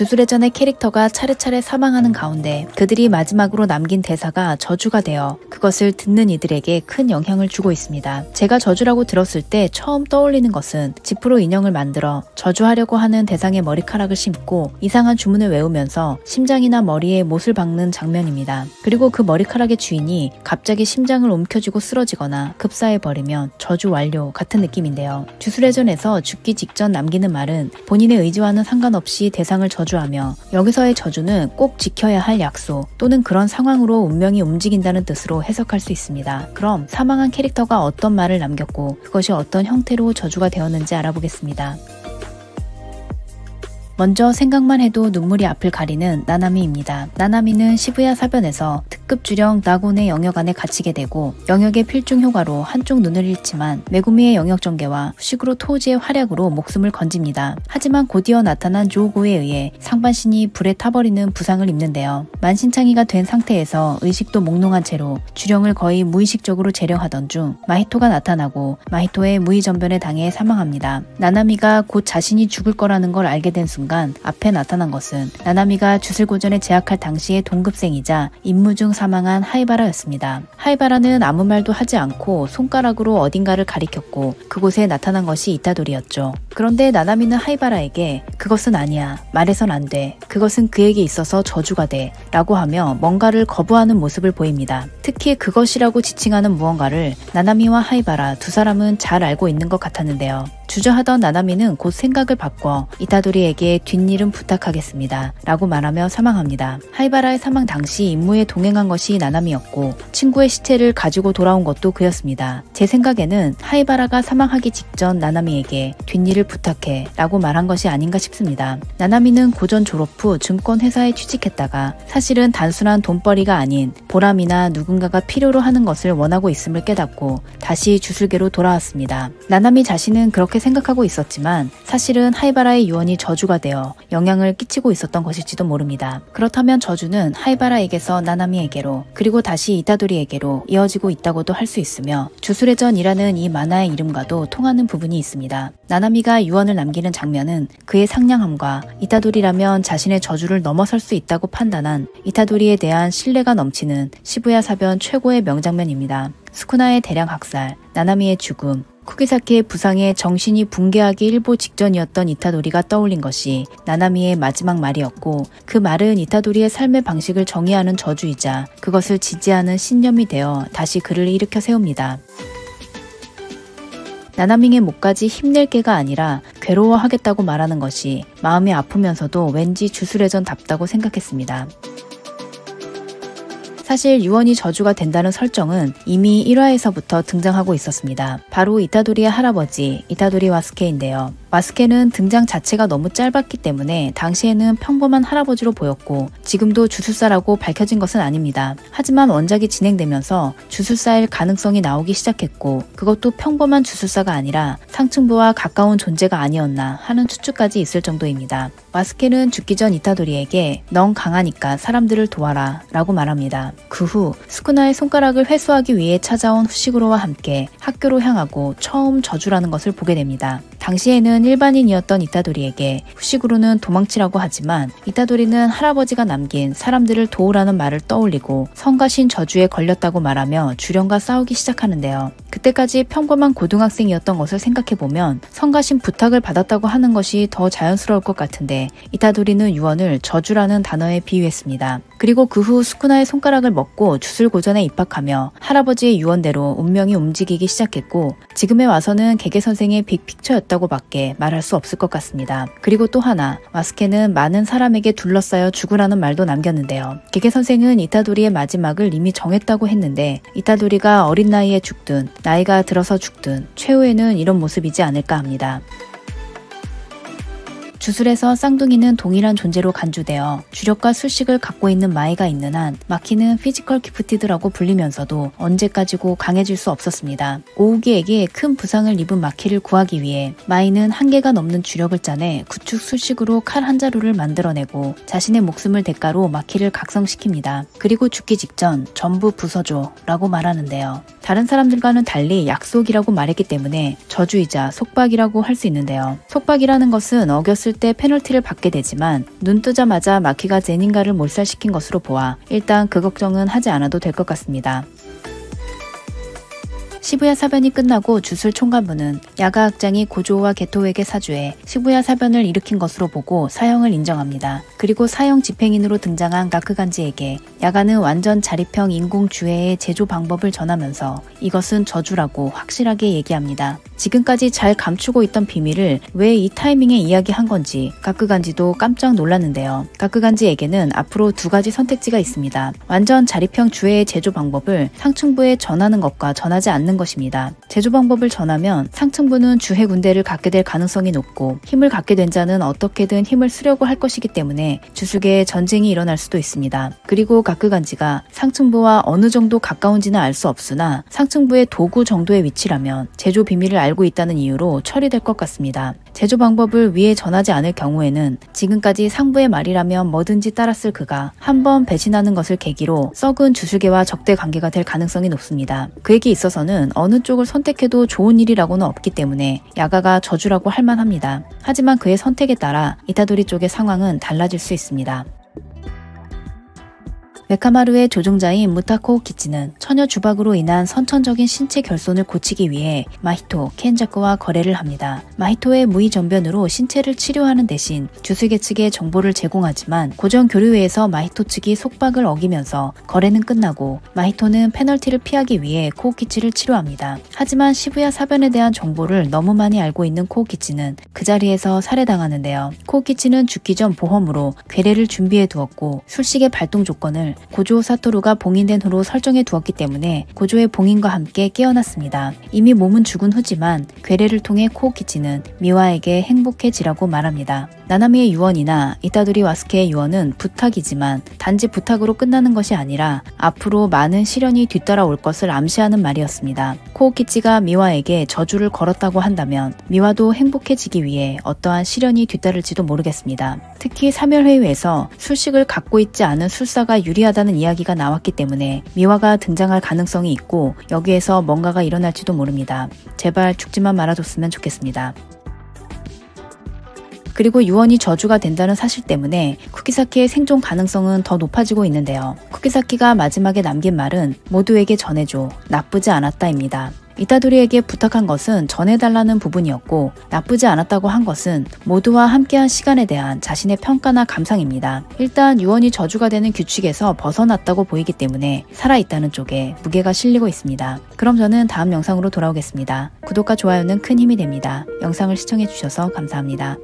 주술회전의 캐릭터가 차례차례 사망하는 가운데 그들이 마지막으로 남긴 대사가 저주가 되어 그것을 듣는 이들에게 큰 영향을 주고 있습니다. 제가 저주라고 들었을 때 처음 떠올리는 것은 지프로 인형을 만들어 저주하려고 하는 대상의 머리카락을 심고 이상한 주문을 외우면서 심장이나 머리에 못을 박는 장면입니다. 그리고 그 머리카락의 주인이 갑자기 심장을 움켜쥐고 쓰러지거나 급사해버리면 저주 완료 같은 느낌인데요. 주술회전에서 죽기 직전 남기는 말은 본인의 의지와는 상관없이 대상을 저주 하며 여기서의 저주는 꼭 지켜야 할 약속 또는 그런 상황으로 운명이 움직인다는 뜻으로 해석할 수 있습니다. 그럼 사망한 캐릭터가 어떤 말을 남겼고 그것이 어떤 형태로 저주가 되었는지 알아보겠습니다. 먼저 생각만 해도 눈물이 앞을 가리는 나나미입니다. 나나미는 시부야 사변에서 특급 주령 나곤의 영역 안에 갇히게 되고 영역의 필중 효과로 한쪽 눈을 잃지만 메구미의 영역 전개와 후식으로 토우지의 활약으로 목숨을 건집니다. 하지만 곧이어 나타난 조고에 의해 상반신이 불에 타버리는 부상을 입는데요. 만신창이가 된 상태에서 의식도 몽롱한 채로 주령을 거의 무의식적으로 재령하던 중 마히토가 나타나고 마히토의 무의전변에 당해 사망합니다. 나나미가 곧 자신이 죽을 거라는 걸 알게 된 순간 순간 앞에 나타난 것은 나나미가 주술고전에 제약할 당시의 동급생이자 임무 중 사망한 하이바라였습니다. 하이바라는 아무 말도 하지 않고 손가락으로 어딘가를 가리켰고 그곳에 나타난 것이 이타돌이었죠. 그런데 나나미는 하이바라에게 그것은 아니야. 말해선 안 돼. 그것은 그에게 있어서 저주가 돼. 라고 하며 뭔가를 거부하는 모습을 보입니다. 특히 그것이라고 지칭하는 무언가를 나나미와 하이바라 두 사람은 잘 알고 있는 것 같았는데요. 주저하던 나나미는 곧 생각을 바꿔 이타도리에게 뒷일은 부탁하겠습니다. 라고 말하며 사망합니다. 하이바라의 사망 당시 임무에 동행한 것이 나나미였고 친구의 시체를 가지고 돌아온 것도 그였습니다. 제 생각에는 하이바라가 사망하기 직전 나나미에게 뒷일을 부탁해 라고 말한 것이 아닌가 싶습니다. 나나미는 고전 졸업 후 증권회사에 취직했다가 사실은 단순한 돈벌이가 아닌 보람이나 누군가가 필요로 하는 것을 원하고 있음을 깨닫고 다시 주술계로 돌아왔습니다. 나나미 자신은 그렇게 생각하고 있었지만 사실은 하이바라의 유언이 저주가 되어 영향을 끼치고 있었던 것일지도 모릅니다. 그렇다면 저주는 하이바라에게서 나나미에게로 그리고 다시 이타도리에게로 이어지고 있다고도 할 수 있으며 주술의 전이라는 이 만화의 이름과도 통하는 부분이 있습니다. 나나미가 유언을 남기는 장면은 그의 상냥함과 이타도리라면 자신의 저주를 넘어설 수 있다고 판단한 이타도리에 대한 신뢰가 넘치는 시부야 사변 최고의 명장면입니다. 스쿠나의 대량 학살, 나나미의 죽음, 쿠기사키의 부상에 정신이 붕괴하기 일보 직전이었던 이타도리가 떠올린 것이 나나미의 마지막 말이었고 그 말은 이타도리의 삶의 방식을 정의하는 저주이자 그것을 지지하는 신념이 되어 다시 그를 일으켜 세웁니다. 나나밍의 목까지 힘낼 게가 아니라 괴로워하겠다고 말하는 것이 마음이 아프면서도 왠지 주술회전답다고 생각했습니다. 사실 유언이 저주가 된다는 설정은 이미 1화에서부터 등장하고 있었습니다. 바로 이타도리의 할아버지 이타도리 와스케인데요. 마스케는 등장 자체가 너무 짧았기 때문에 당시에는 평범한 할아버지로 보였고 지금도 주술사라고 밝혀진 것은 아닙니다. 하지만 원작이 진행되면서 주술사일 가능성이 나오기 시작했고 그것도 평범한 주술사가 아니라 상층부와 가까운 존재가 아니었나 하는 추측까지 있을 정도입니다. 마스케는 죽기 전 이타도리에게 넌 강하니까 사람들을 도와라 라고 말합니다. 그 후 스쿠나의 손가락을 회수하기 위해 찾아온 후시그로와 함께 학교로 향하고 처음 저주라는 것을 보게 됩니다. 당시에는 일반인이었던 이타도리에게 후식으로는 도망치라고 하지만 이타도리는 할아버지가 남긴 사람들을 도우라는 말을 떠올리고 성가신 저주에 걸렸다고 말하며 주령과 싸우기 시작하는데요. 그때까지 평범한 고등학생이었던 것을 생각해보면 성가신 부탁을 받았다고 하는 것이 더 자연스러울 것 같은데 이타도리는 유언을 저주라는 단어에 비유했습니다. 그리고 그후 스쿠나의 손가락을 먹고 주술고전에 입학하며 할아버지의 유언대로 운명이 움직이기 시작했고 지금에 와서는 개개 선생의 빅픽처였다고 밖에 말할 수 없을 것 같습니다. 그리고 또 하나 마스케는 많은 사람에게 둘러싸여 죽으라는 말도 남겼는데요. 개개 선생은 이타도리의 마지막을 이미 정했다고 했는데 이타도리가 어린 나이에 죽든 나이가 들어서 죽든 최후에는 이런 모습이지 않을까 합니다. 주술에서 쌍둥이는 동일한 존재로 간주되어 주력과 술식을 갖고 있는 마이가 있는 한 마키는 physical gifted라고 불리면서도 언제까지고 강해질 수 없었습니다. 오우기에게 큰 부상을 입은 마키를 구하기 위해 마이는 한계가 넘는 주력을 짜내 구축 술식으로 칼 한 자루를 만들어내고 자신의 목숨을 대가로 마키를 각성시킵니다. 그리고 죽기 직전 전부 부숴줘 라고 말하는데요. 다른 사람들과는 달리 약속이라고 말했기 때문에 저주이자 속박이라고 할 수 있는데요. 속박이라는 것은 어겼을 멈췄을 때 페널티를 받게 되지만 눈 뜨자마자 마키가 젠인가를 몰살시킨 것으로 보아 일단 그 걱정은 하지 않아도 될 것 같습니다. 시부야 사변이 끝나고 주술 총관부는 야가 학장이 고조와 게토에게 사주해 시부야 사변을 일으킨 것으로 보고 사형을 인정합니다. 그리고 사형 집행인으로 등장한 가크간지에게 야가는 완전 자립형 인공주해의 제조 방법을 전하면서 이것은 저주라고 확실하게 얘기합니다. 지금까지 잘 감추고 있던 비밀을 왜 이 타이밍에 이야기한 건지 가크간지도 깜짝 놀랐는데요. 가크간지에게는 앞으로 두 가지 선택지가 있습니다. 완전 자립형 주해의 제조 방법을 상층부에 전하는 것과 전하지 않는 것입니다. 제조 방법을 전하면 상층부는 주해 군대를 갖게 될 가능성이 높고 힘을 갖게 된 자는 어떻게든 힘을 쓰려고 할 것이기 때문에 주술계에 전쟁이 일어날 수도 있습니다. 그리고 가크간지가 상층부와 어느 정도 가까운지는 알 수 없으나 상층부의 도구 정도의 위치라면 제조 비밀을 알고 있다는 이유로 처리될 것 같습니다. 제조 방법을 위에 전하지 않을 경우에는 지금까지 상부의 말이라면 뭐든지 따랐을 그가 한 번 배신하는 것을 계기로 썩은 주술계와 적대 관계가 될 가능성이 높습니다. 그에게 있어서는 어느 쪽을 선택해도 좋은 일이라고는 없기 때문에 야가가 저주라고 할 만합니다. 하지만 그의 선택에 따라 이타도리 쪽의 상황은 달라질 수 있습니다. 메카마루의 조종자인 무타 코키치는 천여주박으로 인한 선천적인 신체 결손을 고치기 위해 마히토, 켄자쿠와 거래를 합니다. 마히토의 무위전변으로 신체를 치료하는 대신 주술계 측에 정보를 제공하지만 고전 교류회에서 마히토 측이 속박을 어기면서 거래는 끝나고 마히토는 페널티를 피하기 위해 코우키치를 치료합니다. 하지만 시부야 사변에 대한 정보를 너무 많이 알고 있는 코우키치는 그 자리에서 살해당하는데요. 코우키치는 죽기 전 보험으로 괴뢰를 준비해 두었고 술식의 발동 조건을 고조 사토루가 봉인된 후로 설정해 두었기 때문에 고조의 봉인과 함께 깨어났습니다. 이미 몸은 죽은 후지만 괴뢰를 통해 코우키치는 미와에게 행복해지라고 말합니다. 나나미의 유언이나 이타도리 와스케의 유언은 부탁이지만 단지 부탁으로 끝나는 것이 아니라 앞으로 많은 시련이 뒤따라올 것을 암시하는 말이었습니다. 코오키치가 미와에게 저주를 걸었다고 한다면 미와도 행복해지기 위해 어떠한 시련이 뒤따를지도 모르겠습니다. 특히 사멸회의에서 술식을 갖고 있지 않은 술사가 유리 하다는 이야기가 나왔기 때문에 미화가 등장할 가능성이 있고 여기에서 뭔가가 일어날지도 모릅니다. 제발 죽지만 말아줬으면 좋겠습니다. 그리고 유언이 저주가 된다는 사실 때문에 쿠키사키의 생존 가능성은 더 높아지고 있는데요. 쿠키사키가 마지막에 남긴 말은 모두에게 전해줘. 나쁘지 않았다입니다. 이타도리에게 부탁한 것은 전해달라는 부분이었고 나쁘지 않았다고 한 것은 모두와 함께한 시간에 대한 자신의 평가나 감상입니다. 일단 유언이 저주가 되는 규칙에서 벗어났다고 보이기 때문에 살아있다는 쪽에 무게가 실리고 있습니다. 그럼 저는 다음 영상으로 돌아오겠습니다. 구독과 좋아요는 큰 힘이 됩니다. 영상을 시청해주셔서 감사합니다.